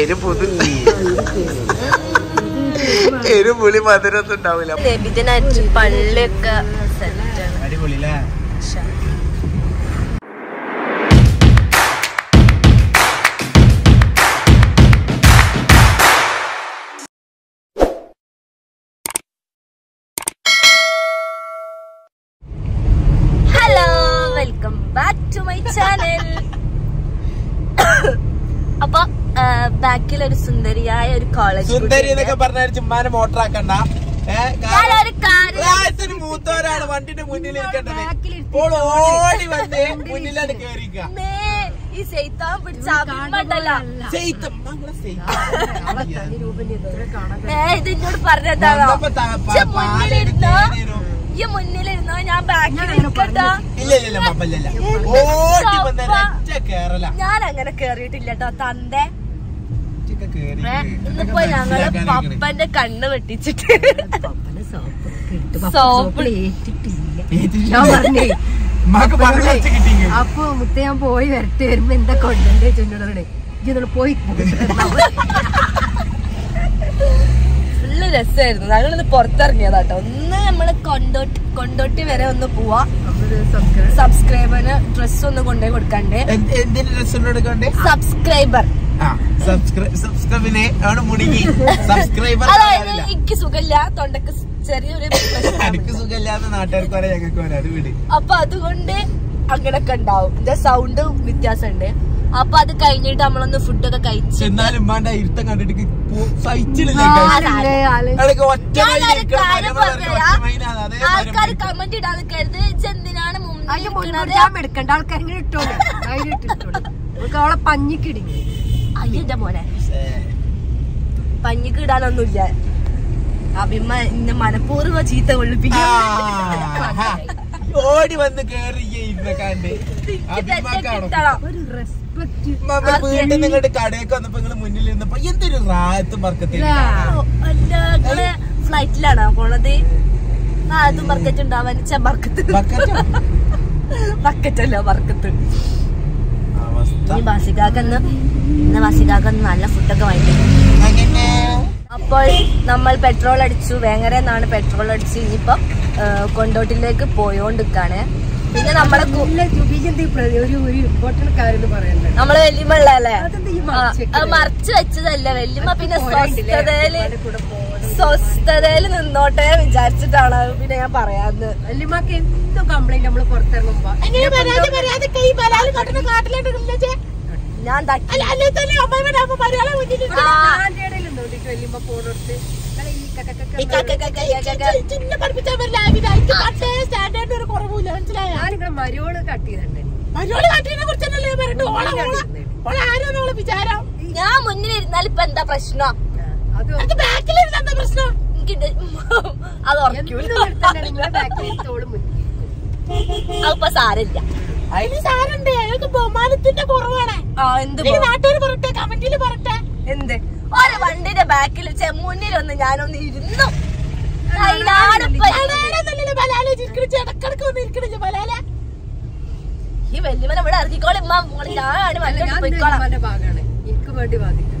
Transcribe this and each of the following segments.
എരിപുത് എരിപുളി മധുരൊന്നും ഉണ്ടാവില്ല. നബിദിനായിട്ട് പള്ളിയൊക്കെ സെറ്റാണ് അടിപൊളി അല്ലേ hello welcome back to my channel അപ്പൊ ബാക്കിൽ ഒരു സുന്ദരിയായ ഒരു കോളേജ് സുന്ദരി എന്നൊക്കെ പറഞ്ഞ ചുമ്മാനെ മോട്ടറാക്കണ്ട മൂത്തവരാണ് വണ്ടിന്റെ മുന്നിൽ ഇരിക്കേണ്ടത്. ഓടി വന്ന് മുന്നിലാണ് കേറിക്ക മേ, ഈ സെയ്ത്താൻ പിടിച്ച അഭിമണ്ടല്ല ഇത് എന്നോട് പറഞ്ഞതാണോ മുന്നിലിരുന്നോ? ഈ മുന്നിലിരുന്നോ? ഞാൻ ബാക്കിൽ ഇരിക്കട്ടോ ഞാൻ അങ്ങനെ കേറിയിട്ടില്ലട്ടോ തന്റെ കേറി ഏ, ഇന്നിപ്പോ ഞങ്ങൾ പപ്പന്റെ കണ്ണ് വെട്ടിച്ചിട്ട്. സോപ്പ് ഞാൻ പറഞ്ഞേ അപ്പൊ മുത്ത ഞാൻ പോയി വരട്ടെ വരുമ്പോ എന്താ കൊണ്ടേ ചുന്നോടെ ഇതൊന്ന് പോയി ഫുള്ള് രസമായിരുന്നു ഞങ്ങളിന്ന് പുറത്തിറങ്ങിയതാട്ടോ. ഒന്ന് നമ്മൾ കൊണ്ടോട്ടി കൊണ്ടോട്ടി വരെ ഒന്ന് പോവാ. സബ്സ്ക്രൈബറിന് ഡ്രസ് ഒന്ന് കൊണ്ടുപോയി കൊടുക്കണ്ടേ. സബ്സ്ക്രൈബർ സബ്സ്ക്രൈബിനെ ആണ് മുടുങ്ങി. സബ്സ്ക്രൈബർ അതായത് എനിക്ക് സുഖമില്ല. തൊണ്ടക്ക് ചെറിയൊരു പ്രശ്നം എനിക്ക് സുഖമില്ലാത്ത നാട്ടുകാർക്ക് വരെ ഞങ്ങൾക്ക് വിട്. അപ്പൊ അതുകൊണ്ട് അങ്ങനൊക്കെ ഉണ്ടാവും. സൗണ്ട് വ്യത്യാസമുണ്ട്. അപ്പൊ അത് കഴിഞ്ഞിട്ട് നമ്മളൊന്ന് ഫുഡൊക്കെ കഴിച്ചു എന്നാലും ഉമ്മാന്റെ ഇരുത്തം കണ്ടിട്ട് ആൾക്കാർ. കമന്റ് ഇടാൻ നിൽക്കരുത്. എന്തിനാണ് മുമ്പ് എടുക്കണ്ട ആൾക്കാർ ഇങ്ങനെ ഇട്ടോളൂ. അവളെ പഞ്ഞിക്കിടിങ്ങി അയ്യന്റെ മോനെ. പഞ്ഞിക്ക് ഇടാനൊന്നുമില്ല. അഭിമ ഇന്നെ മനഃപൂർവ ചീത്ത കൊള്ളിപ്പിക്കും. ഓടി വന്ന് കേറി ഒരു റെസ്പെക്ട് വീട്ടിൽ നിങ്ങളുടെ കടയൊക്കെ വന്നപ്പോ നിങ്ങൾ മുന്നിൽ ഇരുന്നപ്പോ എന്തൊരു റായത്തും വർക്കത്തില്ല ഫ്ലൈറ്റിലാണോ പോണത്? ആ അതും ബർക്കറ്റ് ഉണ്ടാവാൻ ബർക്കത്ത് ബക്കറ്റല്ല ബർക്കത്ത് അവസ്ഥ ഇനി ബാസിക്കാക്കന്ന് ഇന്ന് ബാസിക്കാക്കന്ന് നല്ല ഫുഡൊക്കെ വാങ്ങിക്കും. അപ്പോൾ നമ്മൾ പെട്രോൾ അടിച്ചു. വേങ്ങര എന്നാണ് പെട്രോൾ അടിച്ച് ഇനിയിപ്പം കൊണ്ടോട്ടിലേക്ക് പോയോണ്ടിരിക്കാണ് പിന്നെ നമ്മളെ നമ്മൾ ആ, മറച്ച് അത് മറച്ചു വെച്ചതല്ല? വല്യമ്മ പിന്നെ? സ്വസ്ഥതയിൽ സ്വസ്ഥതയിൽ നിന്നോട്ടെ വിചാരിച്ചിട്ടാണ് പിന്നെ ഞാൻ പറയാന്ന്. വല്യമ്മക്ക് എന്തോ കംപ്ലൈന്റ് നമ്മൾ പുറത്തിറങ്ങുമ്പോ ഞാൻ വല്യമ്മ പോണോടത്ത് ചെയ്തിട്ടുണ്ട്. ഞാൻ മുന്നിൽ ഇരുന്നാൽ ഇപ്പൊ എന്താ പ്രശ്നം? അത് അത് ഉറക്കൂല. എന്ത് നിർത്തണ്ട നിങ്ങളെ ബാക്കിൽ തോൾ മുന്നിൽ? അതിപ്പോ സാരമില്ല. അതിന് സാറുണ്ട് അയാൾക്ക് ബഹുമാനത്തിന്റെ കുറവാണ്. നാട്ടുകാർ പറട്ടെ കമന്റിൽ പറട്ടെ എന്ത്? ഒരു വണ്ടിന്റെ ബാക്കിൽ മുന്നിലൊന്ന് ഞാനൊന്ന് ഇരുന്നു. ഈ വല്യമ്മനെ ഇവിടെ ഇറക്കിക്കോളി ഞാൻ എനിക്ക് വേണ്ടി ബാധിക്കും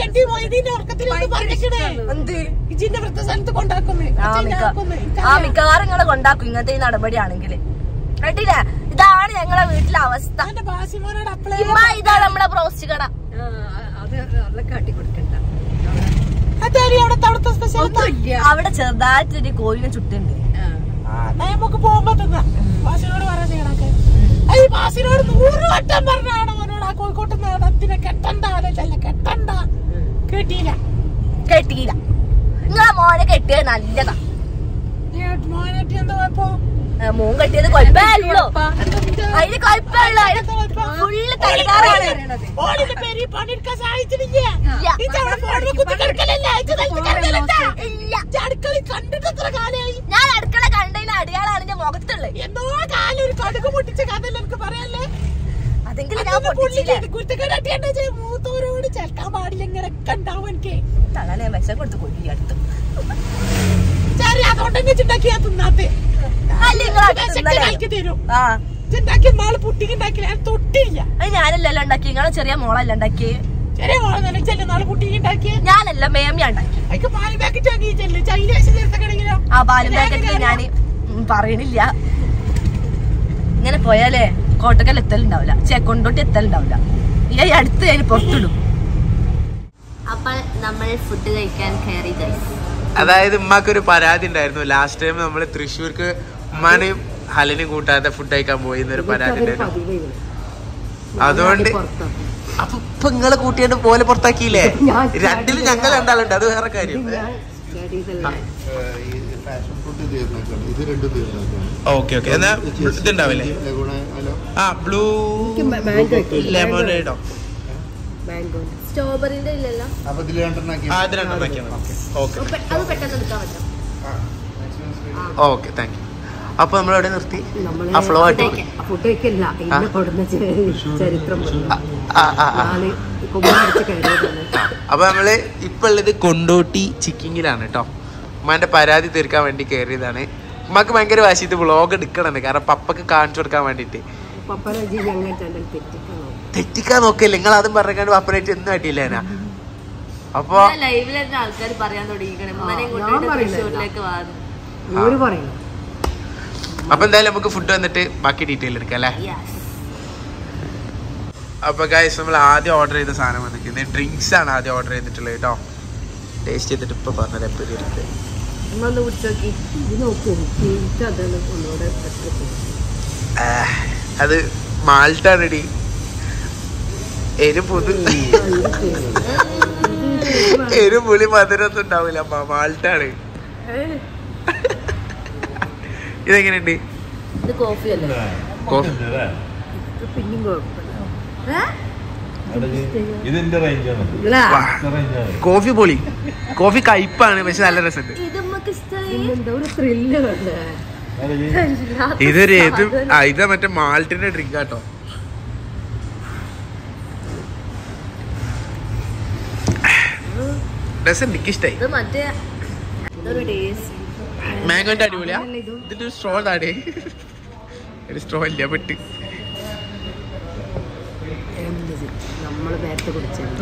കെട്ടി പോയതിന്റെ ഉറക്കത്തിൽ പറഞ്ഞിട്ടേ എന്ത്? ഇജിന്റെ വൃദ്ധസ്ഥാനത്ത് കൊണ്ടാക്കുന്നേ. ആ മിക്ക ആ മിക്കവാറും നിങ്ങളെ കൊണ്ടാക്കും. ഇങ്ങനത്തെ ഈ നടപടിയാണെങ്കിൽ കേട്ടില്ലേ? ഇതാണ് ഞങ്ങളെ വീട്ടിലെ അവസ്ഥ. ഇതാണ് നമ്മളെ ബ്രോസ്റ്റ് കട അവിടെ ചെറുതായിട്ടൊരു കോഴിനെ ചുട്ടുണ്ട്. ആ. നമുക്ക് പോകുമ്പോ തിന്നാ. ബാസിനോട് പറയാൻ ചെയ്യണൊക്കെ ഈ ബാസിനോട് നൂറ് വട്ടം പറഞ്ഞാണ് അവനോട് ആ കോഴിക്കോട്ട് നടത്തിനെ കെട്ടണ്ട അല്ല കെട്ടണ്ട. കേട്ടില്ല കെട്ടിയില്ല. നിങ്ങളെ മോനെ കെട്ടിയത് നല്ലതാ. മോനെ എന്താ കുഴപ്പം? മോൻ കെട്ടിയത് കൊഴപ്പല്ലോ അതിന് കൊഴപ്പല്ലോ അതിന് ഫുള്ള് കണ്ടിട്ട് ഞാൻ അടുക്കള കണ്ടതിന് അടിയാളാണ് ഞാൻ മുഖത്തുള്ളത്. എന്നോ കാലം ഒരു കടുക് പൊട്ടിച്ച കഥല്ല എനിക്ക് പറയല്ലേ അതെങ്കിലും ഞാൻ മൂത്തോരോട് ചേർക്കാൻ പാടില്ല ഇങ്ങനെ ഉണ്ടാവും എനിക്ക്. തളാൻ ഞാൻ വിഷം കൊടുത്ത് കൊല്ലി അടുത്ത്. ചെറിയ അതുകൊണ്ട് തന്നെ ചിണ്ടാക്കിയാ തിന്നാത്തെ. അല്ല നിങ്ങൾ അടുത്ത് തരും. ആ. മാൾ പുട്ടിങ് ഉണ്ടാക്കില്ല ഞാൻ തൊട്ടില്ല. അത് ഞാനല്ലല്ലോ ഉണ്ടാക്കി നിങ്ങളെ ചെറിയ മോളല്ല ഉണ്ടാക്കി ചെറിയ മോളെ നനച്ചല്ലേ നാളെ പുട്ടിങ് ഉണ്ടാക്കിയ? ഞാനല്ല മേമിയ ഉണ്ടാക്കി അതിക്ക് പാൽ പാക്കറ്റ് വാങ്ങിച്ചല്ലേ ചൈനീസ് ചേർത്തക്കണെങ്കിലോ ആ പാലും പാക്കറ്റ് ഞാൻ പറയണില്ല. ഇങ്ങനെ പോയാലേ കോട്ടക്കൽ എത്തലുണ്ടാവില്ല. ചേ എത്തലുണ്ടാവില്ല. ഈ അടുത്ത് ഞാൻ പുറത്തിടും. അപ്പോൾ നമ്മൾ ഫുഡ് കഴിക്കാൻ കയറി അതായത് ഉമ്മാക്കൊരു പരാതി ഉണ്ടായിരുന്നു. ലാസ്റ്റ് ടൈം നമ്മൾ തൃശ്ശൂർക്ക് ഉമ്മാനെയും ഹലിനും കൂട്ടാതെ ഫുഡ് കഴിക്കാൻ പോയി എന്നൊരു പരാതി ഉണ്ടായിരുന്നു. അതുകൊണ്ട് അപ്പൊ ഇപ്പൊ നിങ്ങളെ കൂട്ടിയിട്ട് പോലെ പുറത്താക്കിയില്ലേ? രണ്ടിലും ഞങ്ങൾ രണ്ടാളുണ്ട്. അത് വേറെ കാര്യം. ഓക്കെ ഓക്കെ എന്നാ ഇതുണ്ടാവില്ലേ ആ ബ്ലൂ സ്ട്രോബെറിന്റെ ഇല്ലല്ലോ? ഓക്കെ അത് പെട്ടെന്ന് എടുക്കാൻ പറ്റും. ഓക്കെ താങ്ക് യു അപ്പൊ നമ്മൾ എവിടെ നിർത്തി. ആ ഫ്ലോ ആയിട്ട് പോയി. ഫുഡ് കഴിക്കില്ല. ഇന്നെ കൊടുന്ന ചരിത്രം അപ്പൊ നമ്മൾ ഇപ്പൊ ഉള്ളത് കൊണ്ടോട്ടി ചിക്കിങ്ങിലാണ് കേട്ടോ ഉമ്മാന്റെ പരാതി തീർക്കാൻ വേണ്ടി കയറിയതാണ് ഉമ്മക്ക് ഭയങ്കര വാശി ഇത് വ്ളോഗ് എടുക്കണമെന്ന് കാരണം പപ്പക്ക് കാണിച്ചു കൊടുക്കാൻ തെറ്റിക്കണം തെറ്റിക്കാൻ നോക്കില്ല. നിങ്ങൾ അതും പറഞ്ഞാണ്ട് പപ്പനായിട്ട് ഒന്നും ആയിട്ടില്ല അപ്പൊ ആൾക്കാർ പറയാൻ അപ്പൊ എന്തായാലും നമുക്ക് ഫുഡ് വന്നിട്ട് ബാക്കി ഡീറ്റെയിൽ എടുക്കാം അല്ലേ? അപ്പൊ ഗൈസ് നമ്മൾ ആദ്യം ഓർഡർ ചെയ്ത സാധനം വന്നിരിക്കുന്നത് ഡ്രിങ്ക്സ് ആണ് ആദ്യം ഓർഡർ ചെയ്തിട്ടുള്ളത് കേട്ടോ ടേസ്റ്റ് ചെയ്തിട്ട് ഇപ്പൊ പറഞ്ഞത് എപ്പോഴും ഇത് നോക്കൂ അതാണ് ഒന്നുകൂടെ പറ്റത്തുള്ളൂ അത് മാൾട്ടാണെടി. എരു പുതു എരു പുളി മധുരമൊന്നും ഉണ്ടാവില്ല അമ്മ മാൾട്ടാണ്. ഇതെങ്ങനെയുണ്ട്? ഇത് കോഫി അല്ലേ കോഫി പിന്നെയും കുഴപ്പമില്ല ഇതിന്റെ റേഞ്ചാണ് കോഫി പൊളി. കോഫി കയ്പാണ് പക്ഷെ നല്ല രസമുണ്ട്. ഇത് ഒരു കണ്ടേ ഇതൊരു ഏത് ആ ഇത് മറ്റേ മാൾട്ടിന്റെ ഡ്രിങ്ക് ആട്ടോ. രസം എനിക്കിഷ്ടായി. ഇത് മാംഗോന്റെ അടിപൊളിയാ. ഇതിന്റെ സ്ട്രോ താടേ. ഒരു സ്ട്രോ ഇല്ല പെട്ട്.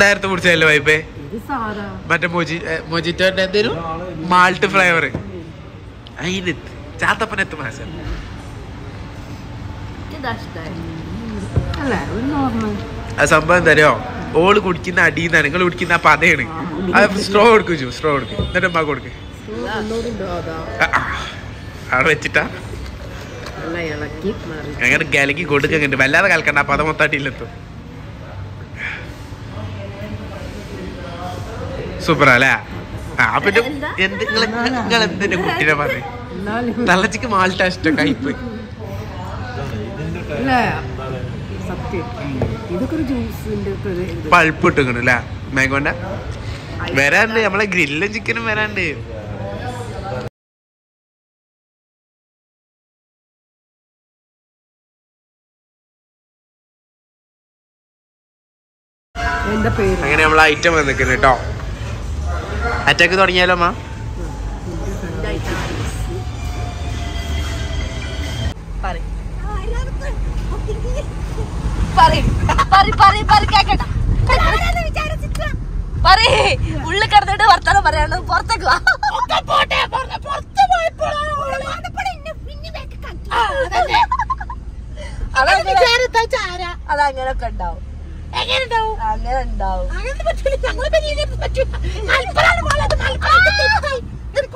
നേരത്തെ കുടിച്ചത് വൈപ്പേ കുടിച്ചതല്ലേ സാധാ. മറ്റേ മൊജി മൊജിറ്റോന്റെ എന്തേലും മാൾട്ട് ഫ്ലേവർ. അയിന് ചാത്തപ്പനെത്ത് എത്തും ആ സംഭവം തരോ ഓൾ കുടിക്കുന്ന അടിയെന്നാണ്. നിങ്ങൾ കുടിക്കുന്ന ആ പതയാണ്. അത് സ്ട്രോ ചു സ്ട്രോ കൊടുക്കും. എന്നിട്ട് അമ്മ കൊടുക്ക്. അവിടെ വെച്ചിട്ടാ. അങ്ങനെ ഗലക്കി കൊടുക്കുന്നുണ്ട് വല്ലാതെ കലക്കണ്ട. ആ പദം സൂപ്പർ അല്ലേ ആ പിന്നെ എന്ത്? നിങ്ങൾ എന്തിന്റെ കുട്ടീനെ പറഞ്ഞു? തള്ളച്ചിക്ക് മാൾട്ട ഇഷ്ടം കയ്പ്. പൾപ്പ് ഇട്ടിക്കണു അല്ലേ മാങ്കോണ്ട വരാണ്ട് നമ്മളെ ഗ്രില്ലും ചിക്കനും വരാണ്ട്. അങ്ങനെ നമ്മൾ ഐറ്റം വന്നിക്കുന്നു കേട്ടോ അറ്റാക്ക് തുടങ്ങിയാലോ അമ്മ ഉള്ളിൽ കിടന്നിട്ട് വർത്താനം പറയാണ്. പുറത്തേക്ക് എങ്ങനെ ഉണ്ടാവും? അങ്ങനെ ഉണ്ടാവും അങ്ങനെ പറ്റൂല. ഞങ്ങളെ പെരേൽ പറ്റൂല. മലപ്പുറമാണ് മോളെ, അത് മലപ്പുറം.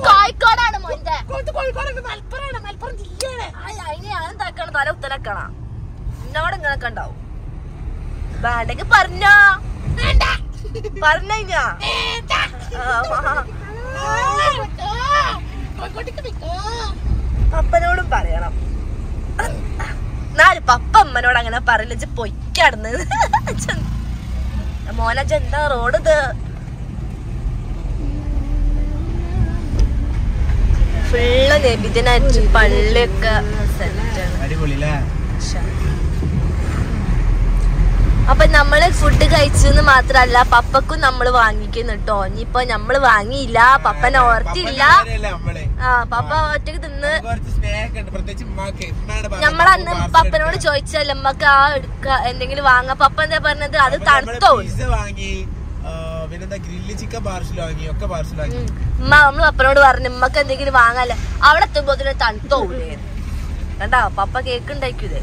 കോഴിക്കോടാണ് മോന്റെ ഇത് കോഴിക്കോടൊക്കെ മലപ്പുറമാണ്. മലപ്പുറം ജില്ലയാണ്. അതിന് ഞാൻ എന്താക്കണം തല ഉത്തരക്കണ എന്നോട് ഇങ്ങനൊക്കെ ഉണ്ടാവും വേണ്ടെങ്കി പറഞ്ഞോ. പറഞ്ഞ. അപ്പനോടും പറയണം എന്നാലും പപ്പ അമ്മനോട് അങ്ങനെ പറയില്ല. ഇജ്ജ് പൊയ്ക്കടന്ന് മോനെ എന്താ റോഡ് ഇത്? ഫുള്ള് നബിദിനായിട്ട് പള്ളിയൊക്കെ അപ്പൊ നമ്മൾ ഫുഡ് കഴിച്ചെന്ന് മാത്രല്ല പപ്പക്കും നമ്മൾ വാങ്ങിക്കുന്നു കേട്ടോ ഇനിയിപ്പൊ നമ്മൾ വാങ്ങിയില്ല പപ്പനെ ഓർത്തില്ല പപ്പ ഒറ്റയ്ക്ക് തിന്ന്. നമ്മളന്ന് പപ്പനോട്. ചോദിച്ചല്ലേ നമ്മക്ക് ആ എടുക്ക എന്തെങ്കിലും വാങ്ങാം. പപ്പ എന്താ പറഞ്ഞത്? അത് തണുത്തോ? പിസ്സ വാങ്ങി ആ, പിന്നെന്താ ഗ്രില്ല് ചിക്കൻ പാർസൽ വാങ്ങി ഒക്കെ പാർസൽ വാങ്ങി ഉം. ഉമ്മ നമ്മൾ പപ്പനോട് പറഞ്ഞു ഉമ്മക്ക് എന്തെങ്കിലും വാങ്ങാല്ലേ? അവിടെ എത്തുമ്പോ തണുത്തോ? കണ്ടാ പപ്പ കേക്ക് ഉണ്ടാക്കൂലേ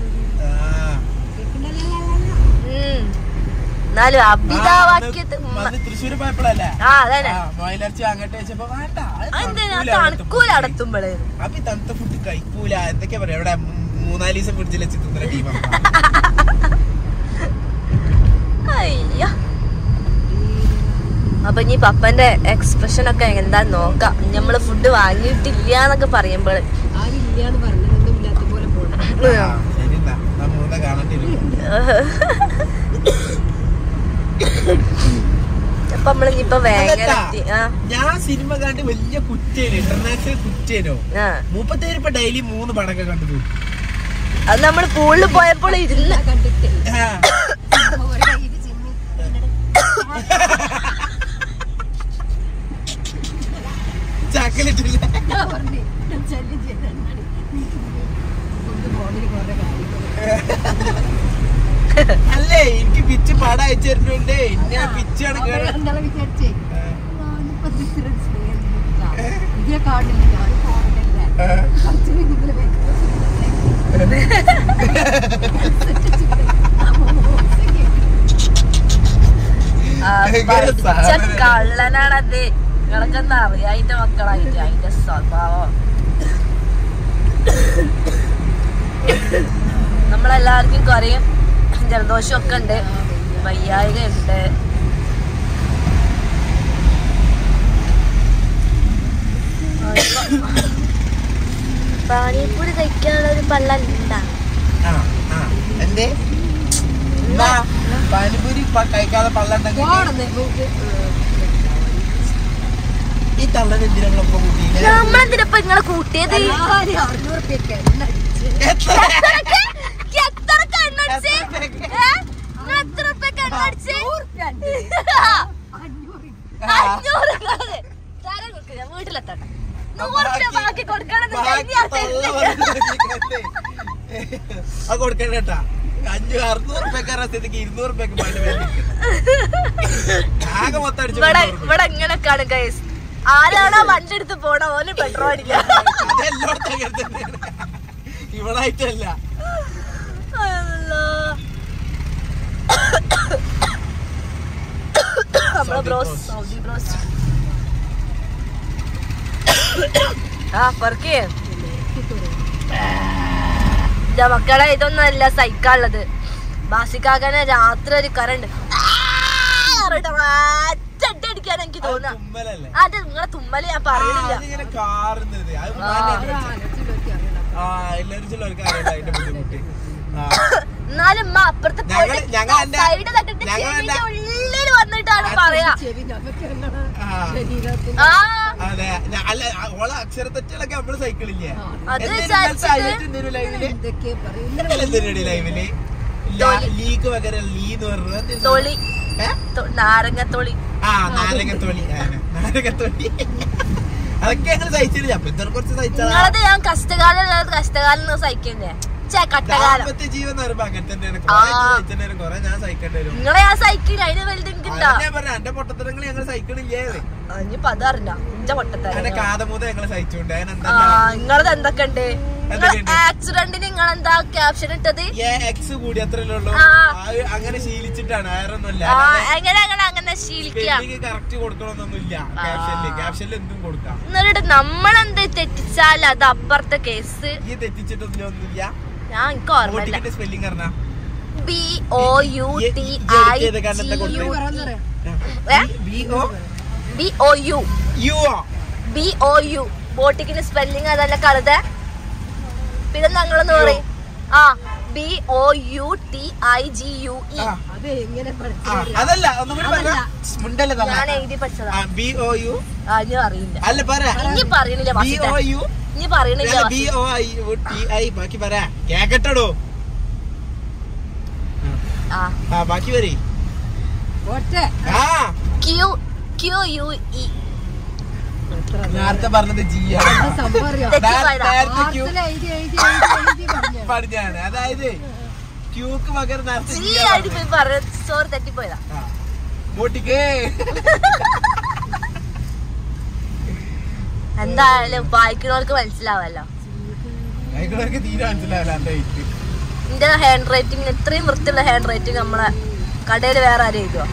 ഉം. എന്നാലും അഭിതാവാക്യത്തെ പോയപ്പോഴല്ലേ? ആ അതന്നെ. മൊയിലർച്ചി അങ്ങോട്ട് വെച്ചപ്പോ തണുക്കൂല food. അപ്പൊ ഈ തണുത്ത ഫുഡ് കഴിക്കൂല എന്തൊക്കെയാ പറയാ? ഇവിടെ മൂന്നാൽ ദിവസം പിടിച്ചില്ല ടീമാണ് അയ്യോ. അപ്പൊ ഇനി പപ്പന്റെ എക്സ്പ്രഷൻ ഒക്കെ എന്താ നോക്കാം. നമ്മൾ ഫുഡ് വാങ്ങിയിട്ടില്ല എന്നൊക്കെ പറയുമ്പോൾ ആരില്ലാന്ന് പറഞ്ഞതൊന്നും ഇല്ലാത്ത പോലെ പോകണം ശരി എന്നാ നാ മൂന്നാ കാണണ്ടിരും അപ്പൊ നമ്മൾ ഇനിയിപ്പൊ വേങ്ങര എത്തി ആ ഞാൻ സിനിമ കണ്ട് വലിയ കുറ്റേനു ഇന്റർനാഷണൽ കുറ്റേനോ മുപ്പത്തേര് ഇപ്പൊ ഡെയിലി മൂന്ന് പടക്കെ കണ്ടു അത് നമ്മൾ പൂളിൽ പോയപ്പോൾ ഇരുന്ന് കണ്ടിട്ട്. ചാക്കലിട്ടില്ല. കുറെ കാര്യങ്ങൾ അല്ലേ എനിക്ക് പിച്ച് പടം അയച്ചു തരുന്നുണ്ട്. പിച്ചാണ് ഞാൻ സാധനം. കള്ളനാണത്. നിങ്ങളൊക്കെ അറിയാം? അതിന്റെ മക്കളായിട്ട് അതിന്റെ സ്വഭാവം. നമ്മളെല്ലാവർക്കും കുറയും. ജലദോഷം ഒക്കെ ഉണ്ട് വയ്യായിക ഉണ്ട് പാനിപ്പൂരി കഴിക്കാനുള്ള ഒരു പള്ളം ഉണ്ടാ ആ ആ. എന്തേ? പാനിപ്പൂരി കഴിക്കാതെ പള്ളുണ്ടെങ്കിൽ ഈ നമ്മളൊപ്പം കൂട്ടിയില്ല നമ്മളെന്തിനപ്പൊ നിങ്ങളെ കൂട്ടിയത്? എത്ര? വീട്ടിലെത്തട്ടെ. നൂറ് ഉറുപ്പ്യ ബാക്കി പറഞ്ഞില്ലേ? അത് കൊടുക്കണ്ട കേട്ടാ. അഞ്ഞു അറുന്നൂറ് റുപ്യക്കാര സ്ഥിതിക്ക് ഇരുന്നൂറ് റുപ്യക്ക് പാൽ ആകെ മൊത്തം അടിച്ചു ഇവിടെ എങ്ങനെയൊക്കെയാണ് ഗൈസ് ആരാണോ വണ്ടി എടുത്ത് പോണ ഓന് പെട്രോൾ അടിക്കാം. ഇവിടെ ആയിട്ടല്ല. നമ്മളെ ബ്രോസ് സൗദി ബ്രോസ് ആ പറക്കേ മക്കളെ ഇതൊന്നും അല്ല സഹിക്കാനുള്ളത് ബാസിക്കാകനെ രാത്രി ഒരു കറണ്ട് അടിക്കാൻ എനിക്ക് തോന്നാ. തുമ്മലല്ലേ? അത് നിങ്ങളെ തുമ്മൽ ഞാൻ പറയുന്നില്ല എന്നാലും അപ്പുറത്ത് സൈഡ് തട്ടിട്ട് ഞങ്ങൾ ചെവിന്റെ ഉള്ളിൽ വന്നിട്ടാണ് പറയാ. ആ. അല്ല ഓളെ നമ്മൾ സൈക്കിളില്ലേ ലൈവിൽ? ലീക്ക് പകരം ലീ എന്ന് പറഞ്ഞത് എന്തിനാ? തൊളി ഏ? തൊ- നാരങ്ങത്തൊളി ആ അതൊക്കെ ഞങ്ങൾ സഹിച്ചില്ല അപ്പൊ ഇത്ര കുറച്ച് ഞാൻ കഷ്ടകാലം കഷ്ടകാലം സഹിക്കണ്ടേ? കട്ടകാലം ജീവൻ അങ്ങനെ തന്നെയാണ്. കൊറേ ഞാൻ സഹിക്കേണ്ടി വരും. നിങ്ങളെ ഞാൻ സഹിക്കില്ല അതിന് വലുത് ഞാൻ പറഞ്ഞ എന്റെ പൊട്ടത്തരങ്ങൾ ഞങ്ങൾ സഹിക്കണില്ലേ ഇനിയിപ്പൊ അതറിഞ്ഞ? ഇഞ്ച പൊട്ടത്തര. എന്റെ കാതമൂത ഞങ്ങൾ സഹിച്ചുകൊണ്ട്. ആ അതിനെന്താ നിങ്ങളത് എന്തൊക്കെ ഉണ്ട് ആക്സിഡന്റിന് നിങ്ങൾ എന്താ ക്യാപ്ഷൻ ഇട്ടത്? എക്സ് കൂടി അങ്ങനെ ശീലിച്ചിട്ടാണ്. വേറൊന്നുമില്ല. എങ്ങനെ അങ്ങനെ അങ്ങനെ എന്നിട്ട് നമ്മളെന്ത് തെറ്റിച്ചാൽ അത് അപ്പുറത്തെ കേസ് ഈ തെറ്റിച്ചിട്ടൊന്നുമില്ല ഞാൻ എനിക്ക് spelling B O U T I B O U B O U ബോട്ടിക്കിന്റെ spelling അതല്ല കളുത പിന്നെ ഞങ്ങളെന്ന് പറയും. ആ. B O U T I G U E അതല്ല ഞാൻ എഴുതി പഠിച്ചതാ. ബി ഒ യു ആ ഇനി അറിയില്ല. അല്ല പറ ഇനി പറയണില്ല ബി. ഒ യു ഇനി പറയണില്ല B O I U T I ബാക്കി പറ കേക്കട്ടോ ആ. ബാക്കി വരി ക്യു ക്യു യു ഇ നേരത്തെ പറഞ്ഞത് ജിയാണ് പറഞ്ഞാണ് അതായത് ക്യൂക്ക് പകരം നേരത്തെ സോറി തെറ്റിപ്പോയതാ. മോട്ടിക്കേ. എന്തായാലും വായിക്കുന്നവർക്ക് മനസ്സിലാവല്ലോ. തീരെ മനസ്സിലാവില്ല എന്റെ ഹാൻഡ് റൈറ്റിംഗ് ഇത്രയും വൃത്തിയുള്ള ഹാൻഡ് റൈറ്റിംഗ് നമ്മളെ കടയിൽ വേറെ ആരും എഴുതുക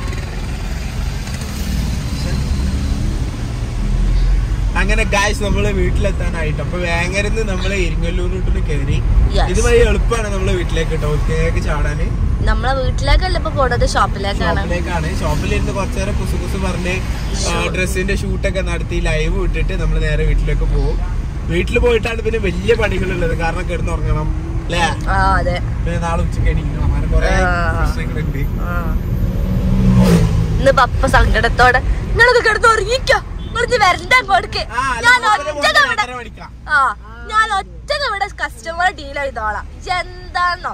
അങ്ങനെ ഗായ്സ് നമ്മൾ വീട്ടിലെത്താനായിട്ട്. അപ്പൊ വേങ്ങരുന്ന് നമ്മൾ ഇരിങ്ങല്ലൂരിട്ട് കയറി Yes. ഇത് വഴി എളുപ്പമാണ് നമ്മൾ വീട്ടിലേക്ക് കേട്ടോ ഒറ്റയ്ക്ക് ചാടാന്. നമ്മളെ വീട്ടിലേക്കല്ല ഇപ്പൊ പോണത് ഷോപ്പിലേക്കാണ്. ഷോപ്പിലേക്കാണ്. ഷോപ്പിലിരുന്ന് കുറച്ചു നേരം കുസു കുസു പറഞ്ഞ് ഡ്രസ്സിന്റെ ഷൂട്ടൊക്കെ നടത്തി ലൈവ് വിട്ടിട്ട് നമ്മൾ നേരെ വീട്ടിലേക്ക് പോകും വീട്ടിൽ പോയിട്ടാണ് പിന്നെ വലിയ പണികളുള്ളത്. കാരണം കിടന്ന് ഉറങ്ങണം അല്ലേ പിന്നെ നാളെ ഉച്ചയ്ക്ക് എണീക്കണം. അങ്ങനെ കുറെ ആ. പ്രശ്നങ്ങളുണ്ട്. ഇന്ന് പപ്പ സങ്കടത്തോടെ നിങ്ങളത് കിടന്ന് നിങ്ങൾ വരണ്ട അങ്ങോട്ട് ഞാൻ ഒറ്റ ഇവിടെ ആ ഞാൻ ഒറ്റ ഇവിടെ കസ്റ്റമർ ഡീൽ ചെയ്തോളാം. എന്താണോ?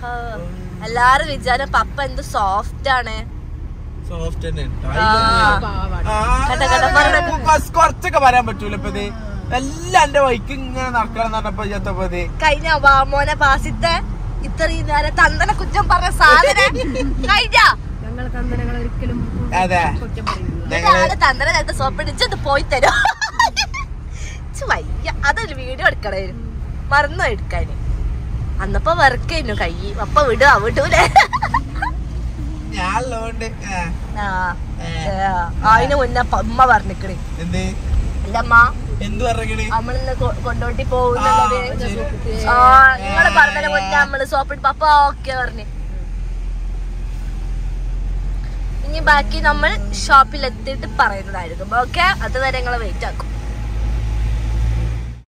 ഹാ, എല്ലാരും വിചാരം പപ്പ എന്ത് സോഫ്റ്റ് ആണ്. സോഫ്റ്റ്. കുറച്ച് കുറച്ചൊക്കെ പറയാൻ പറ്റൂല എല്ലാം എന്റെ ഇങ്ങനെ നടക്കണം പറഞ്ഞപ്പോ കഴിഞ്ഞ വാമോനെ പാസിത്തെ ഇത്രയും നേരം തന്തന കുറ്റം പറഞ്ഞ സാധനം. കഴിഞ്ഞ? അതെ. തന്തനെ നേരത്തെ സോപ്പിടിച്ച് ഇത് പോയി തരും. വയ്യ. അതൊരു വീഡിയോ എടുക്കണായിരുന്നു മറന്നു എടുക്കാന്. അന്നപ്പോ വർക്ക് ചെയ്യുന്നു കൈ അപ്പ വിടുക വിടൂലേ. അതിന് മുന്നേ പ- ഉമ്മ എന്റെ അമ്മ. നമ്മളിന്ന് കൊണ്ടോട്ടി പോകുന്നുള്ളത്. ആ നിങ്ങൾ പറഞ്ഞ മുന്നേ നമ്മൾ സോപ്പിട്ട് അപ്പൊ ഓക്കെ പറഞ്ഞു. ഇനി ബാക്കി നമ്മൾ ഷോപ്പിൽ എത്തിയിട്ട് പറയുന്നതായിരിക്കും. ഓക്കെ അതുവരെ നിങ്ങൾ വെയിറ്റ് ആക്കും.